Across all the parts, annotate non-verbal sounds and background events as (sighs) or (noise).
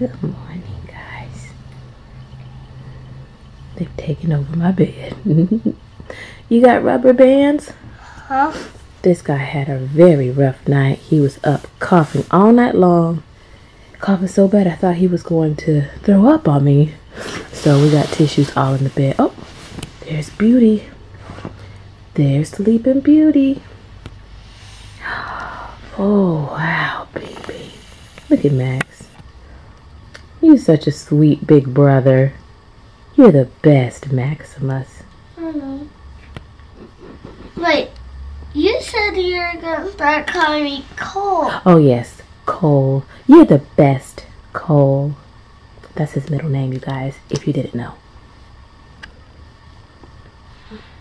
Good morning, guys. They've taken over my bed. (laughs) you got rubber bands? Huh? This guy had a very rough night. He was up coughing all night long. Coughing so bad I thought he was going to throw up on me. So we got tissues all in the bed. Oh, there's Beauty. There's Sleeping Beauty. (gasps) Oh, wow, baby. Look at Max. You're such a sweet big brother. You're the best, Maximus. I know. Wait, you said you were gonna start calling me Cole. Oh, yes, Cole. You're the best, Cole. That's his middle name, you guys, if you didn't know.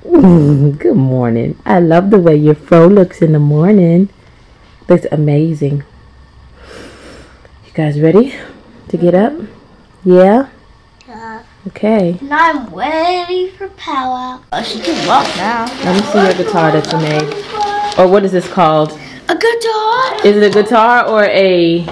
(laughs) Good morning. I love the way your fro looks in the morning. Looks amazing. You guys ready to get up? Yeah? Yeah. Okay. And I'm ready for power. Oh, she can walk now. Let me see your guitar that you made. Or what is this called? A guitar? Is it a guitar or a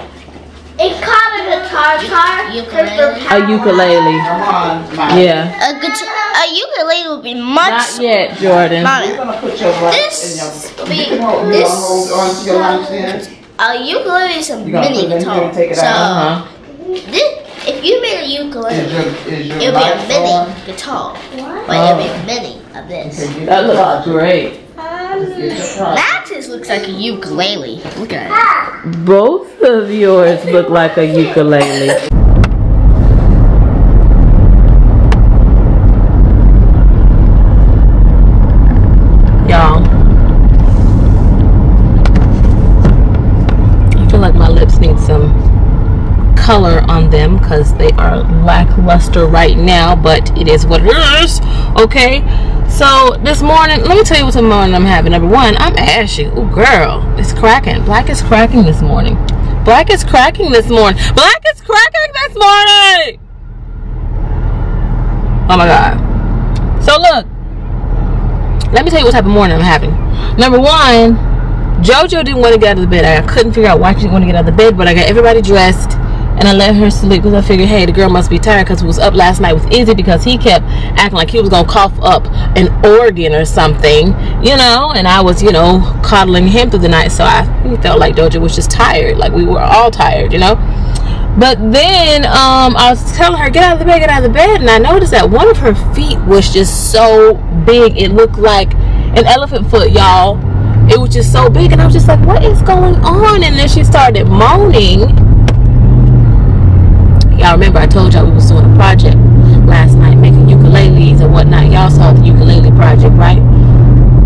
It's called a guitar car. Ukulele. a ukulele? Come on, Mom. Yeah. A guitar. A ukulele would be much. Not yet, Jordan. Mommy, You're gonna put your butt This in your. be- You you this- gonna hold on to your lunch then? a ukulele is a mini put it in here guitar. take it so out? Uh-huh. This, if you made a ukulele, Is your, is your it'll be a mini on? guitar. But it'll be a mini of this. Okay, get That your looks charger. great. Get your. Max's looks like a ukulele. Look at it. Both of yours look like a ukulele. Y'all. I feel like my lips need some color on them because they are lackluster right now, but it is what it is. Okay. So this morning, let me tell you what morning I'm having. Number one, I'm ashy. Oh girl, it's cracking. Black is cracking this morning. Black is cracking this morning. Black is cracking this morning. Oh my god. So look, let me tell you what type of morning I'm having. Number one, JoJo didn't want to get out of the bed. I couldn't figure out why she didn't want to get out of the bed, but I got everybody dressed and I let her sleep because I figured, hey, the girl must be tired because we was up last night with Izzy because he kept acting like he was gonna cough up an organ or something, you know. And I was, you know, coddling him through the night, so I felt like JoJo was just tired, like we were all tired, you know. But then um, I was telling her, get out of the bed, get out of the bed. And I noticed that one of her feet was just so big. It looked like an elephant foot, y'all. It was just so big. And I was just like, what is going on? And then she started moaning. Y'all remember I told y'all we was doing a project last night, making ukuleles and whatnot. Y'all saw the ukulele project, right?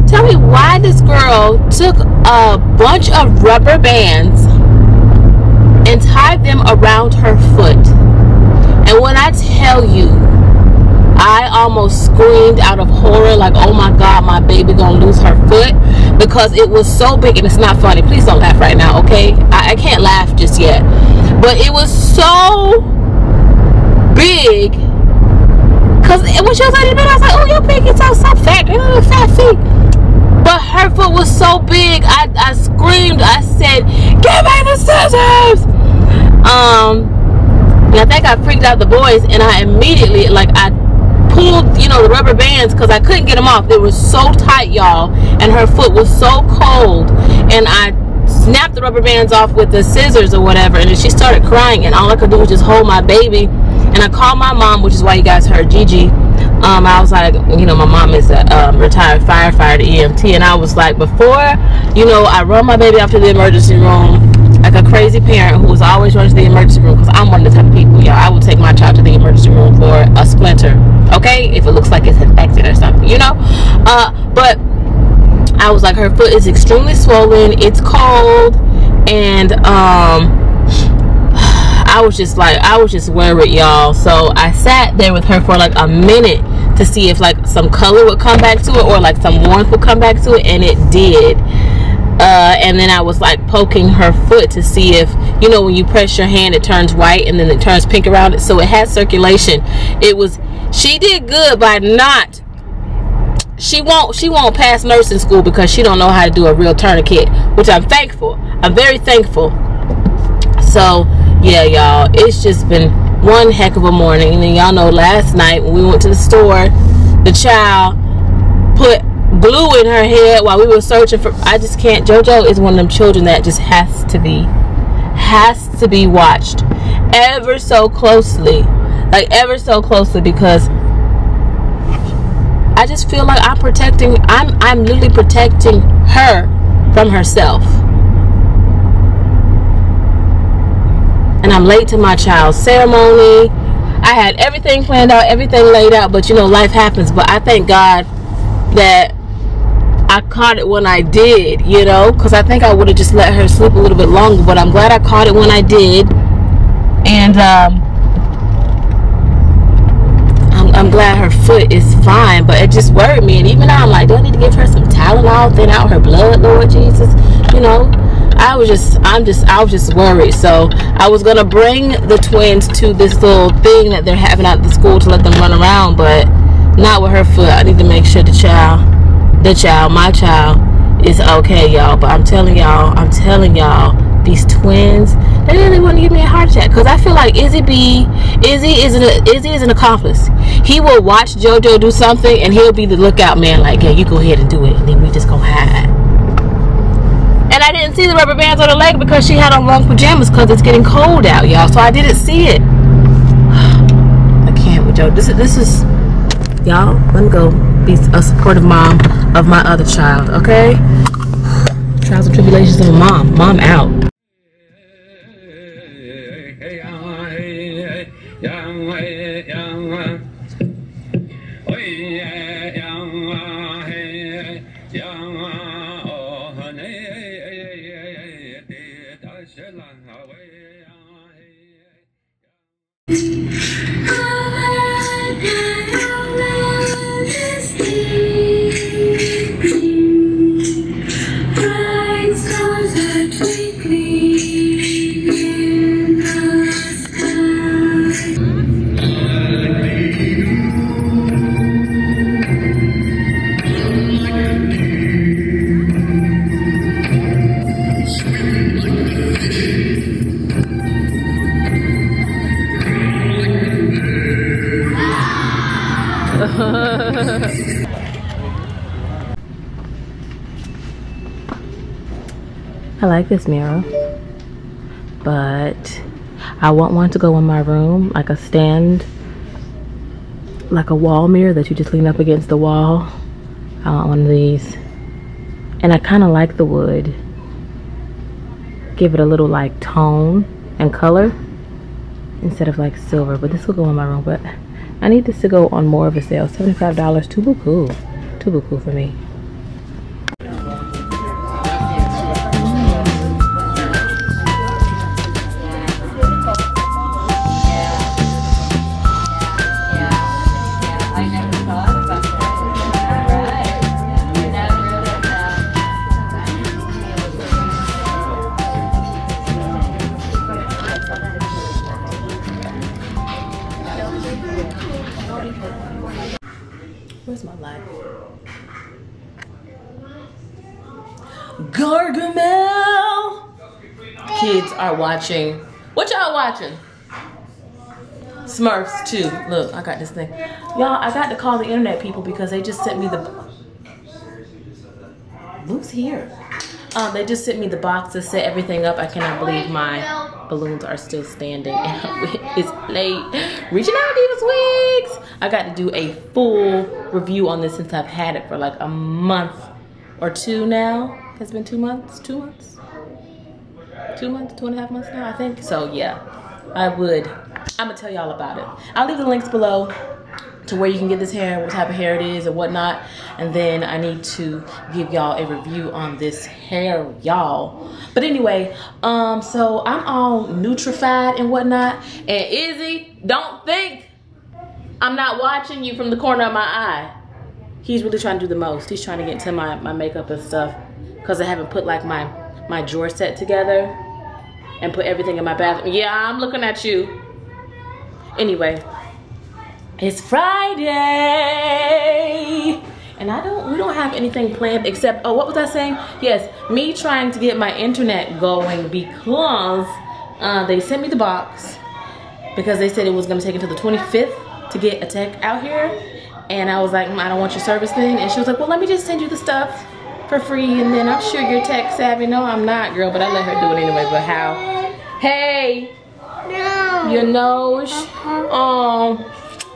Tell me why this girl took a bunch of rubber bands and tied them around her foot. And when I tell you, I almost screamed out of horror, like, oh my God, my baby gonna lose her foot because it was so big and it's not funny. Please don't laugh right now, okay? I, I can't laugh just yet. But it was so big. Cause when she was under the bed, I was like, oh, your feet get so, so fat, girl, fat feet. But her foot was so big, I, I screamed, I said, give me the scissors! Um, and I think I freaked out the boys, and I immediately, like, I pulled, you know, the rubber bands because I couldn't get them off. They were so tight, y'all, and her foot was so cold, and I snapped the rubber bands off with the scissors or whatever, and she started crying, and all I could do was just hold my baby, and I called my mom, which is why you guys heard Gigi. Um, I was like, you know, my mom is a um, retired firefighter, EMT, and I was like, before, you know, I run my baby off to the emergency room, like a crazy parent who was always running to the emergency room because I'm one of the type of people, y'all. I would take my child to the emergency room for a splinter, okay? If it looks like it's infected or something, you know? Uh, but I was like, her foot is extremely swollen, it's cold, and um, was just like, I was just worried, y'all. So I sat there with her for like a minute to see if like some color would come back to it or like some warmth would come back to it, and it did. Uh, and then I was like poking her foot to see if you know when you press your hand it turns white and then it turns pink around it so it has circulation it was she did good by not she won't she won't pass nursing school because she don't know how to do a real tourniquet which i'm thankful i'm very thankful so yeah, y'all, it's just been one heck of a morning. And y'all know last night when we went to the store, the child put glue in her head while we were searching for. I just can't. JoJo is one of them children that just has to be, has to be watched ever so closely, like ever so closely because I just feel like I'm protecting. I'm I'm literally protecting her from herself. And I'm late to my child's ceremony. I had everything planned out, everything laid out, but you know, life happens. But I thank God that I caught it when I did, you know, because I think I would have just let her sleep a little bit longer. But I'm glad I caught it when I did, and um, I'm, I'm glad her foot is fine. But it just worried me, and even now I'm like, do I need to give her some Tylenol, thin out her blood, Lord Jesus, you know? I was just, I'm just, I was just worried. So I was gonna bring the twins to this little thing that they're having at the school to let them run around, but not with her foot. I need to make sure the child, the child, my child, is okay, y'all. But I'm telling y'all, I'm telling y'all, these twins, they really want to give me a heart attack because I feel like Izzy B, Izzy is an Izzy is an accomplice. He will watch JoJo do something and he'll be the lookout man. Like, yeah, you go ahead and do it, and then we just gonna hide. And I didn't see the rubber bands on her leg because she had on long pajamas because it's getting cold out, y'all. So I didn't see it. (sighs) I can't with Joe. This is this is y'all. Let me go be a supportive mom of my other child, okay? (sighs) Trials and tribulations of a mom. Mom out. Chết! Like this mirror, but I want one to go in my room, like a stand, like a wall mirror that you just lean up against the wall. I want one of these. And I kind of like the wood. Give it a little like tone and color instead of like silver, but this will go in my room. But I need this to go on more of a sale. $75, too cool. Too cool for me. Where's my light? Gargamel! Kids are watching. What y'all watching? Smurfs too. Look, I got this thing. Y'all, I got to call the internet people because they just sent me the. Who's here? Um, they just sent me the box to set everything up. I cannot believe my balloons are still standing. and (laughs) it's late. Reaching out, Divas Wigs. I got to do a full review on this since I've had it for like a month or two now. Has been two months? Two months? Two months? Two and a half months now, I think. So yeah, I would. I'm gonna tell y'all about it. I'll leave the links below to where you can get this hair, what type of hair it is, and whatnot. And then I need to give y'all a review on this hair, y'all. But anyway, um, so I'm all nutrified and whatnot. And Izzy, don't think I'm not watching you from the corner of my eye. He's really trying to do the most. He's trying to get into my, my makeup and stuff because I haven't put like my, my drawer set together and put everything in my bathroom. Yeah, I'm looking at you. Anyway, it's Friday. And I don't, we don't have anything planned except, oh, what was I saying? Yes, me trying to get my internet going because Uh, they sent me the box because they said it was gonna take until the 25th to get a tech out here. And I was like, "Mm, I don't want your service then. And she was like, well, let me just send you the stuff for free. And then I'm sure you're tech savvy. No, I'm not, girl, but I let her do it anyway. But how? Hey, No. your nose. Oh,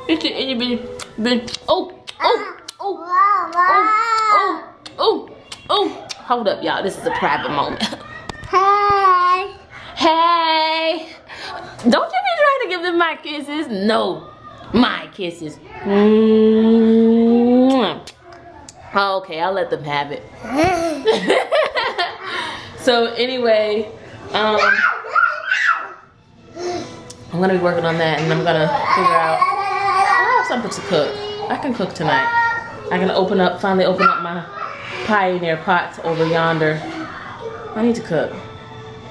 it's an itty bitty bitch. Oh, oh, oh, wow. oh, oh, oh. Hold up, y'all. This is a private moment. Hey. Hey! Don't you be trying to give them my kisses. No, my kisses. Mwah. Okay, I'll let them have it. (laughs) so anyway, um, I'm gonna be working on that, and I'm gonna figure out. Something to cook. I can cook tonight. I can open up, finally open up my pioneer pots over yonder. I need to cook.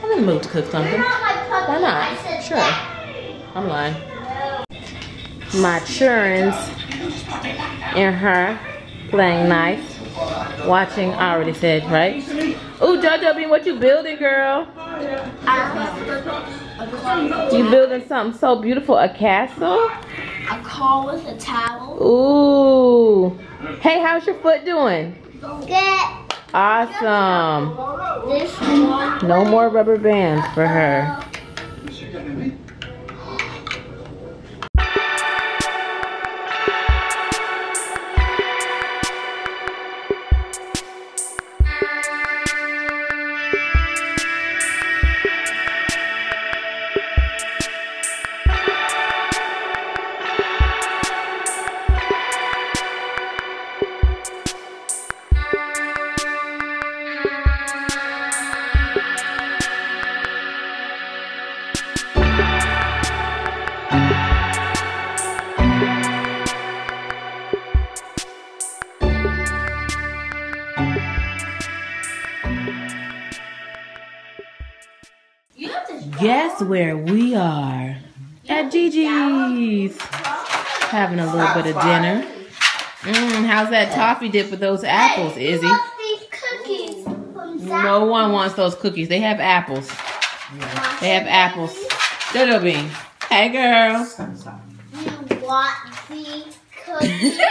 I'm in the mood to cook something. Why not? Sure. I'm lying. My children's in her playing nice. Watching, I already said, right? Ooh, JoJo Bean, what you building, girl? You building something so beautiful, a castle? A car with a towel. Ooh. Hey, how's your foot doing? Good. Awesome. this one. No more rubber bands for her. Guess where we are? At Gigi's. Having a little bit of dinner. Mmm, how's that toffee dip with those apples, Izzy? these cookies from Zap. No one wants those cookies. They have apples. They have apples. Dodo bean. Hey, girl. You want these (laughs) cookies? (laughs)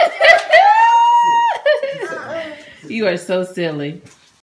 Uh-uh. you are so silly.